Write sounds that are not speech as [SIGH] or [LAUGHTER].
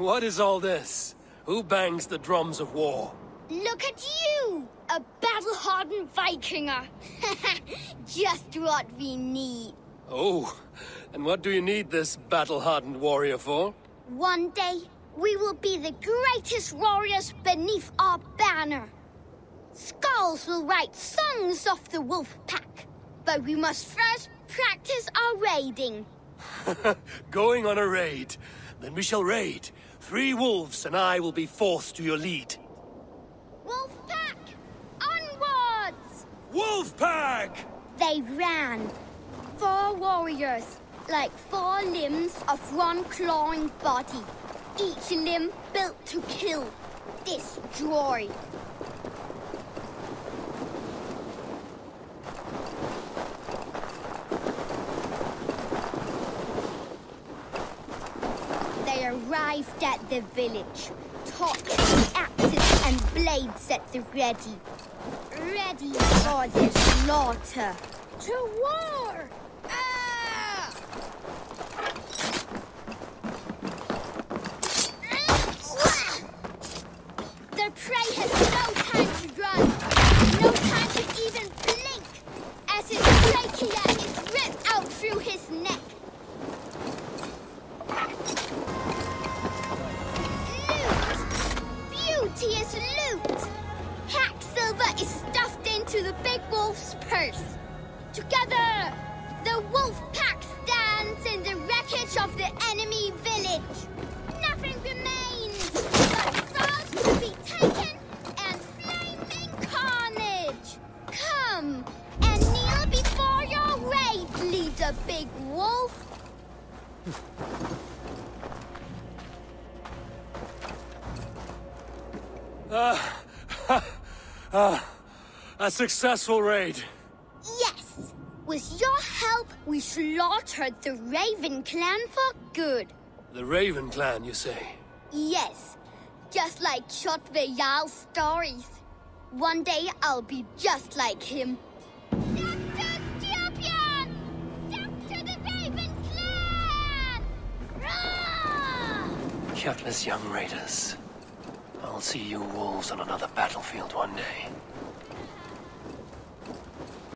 What is all this? Who bangs the drums of war? Look at you! A battle-hardened Vikinger! [LAUGHS] Just what we need. Oh, and what do you need this battle-hardened warrior for? One day, we will be the greatest warriors beneath our banner. Skalds will write songs of the wolf pack. But we must first practice our raiding. [LAUGHS] Going on a raid. Then we shall raid. Three wolves and I will be forced to your lead. Wolf pack! Onwards! Wolf pack! They ran. Four warriors, like four limbs of one clawing body. Each limb built to kill, destroy. They arrived at the village, torches, axes, and blades at the ready. Ready for the slaughter. To war! Ah! The prey has no time to run, no time Beauteous loot! Hack silver is stuffed into the big wolf's purse. Together, the wolf pack stands in the wreckage of the enemy village. Nothing remains but souls to be taken and flaming carnage. Come and kneel before your raid, leader Big Wolf. Uh, [LAUGHS] uh, a successful raid. Yes! With your help, we slaughtered the Raven clan for good. The Raven clan, you say? Yes, just like Shotve Jarl's stories. One day I'll be just like him. Dr. Stiopion! Dr. the Raven clan! Roar! Gutless young raiders. I'll see you wolves on another battlefield one day.